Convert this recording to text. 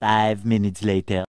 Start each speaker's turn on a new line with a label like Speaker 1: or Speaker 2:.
Speaker 1: Five minutes later.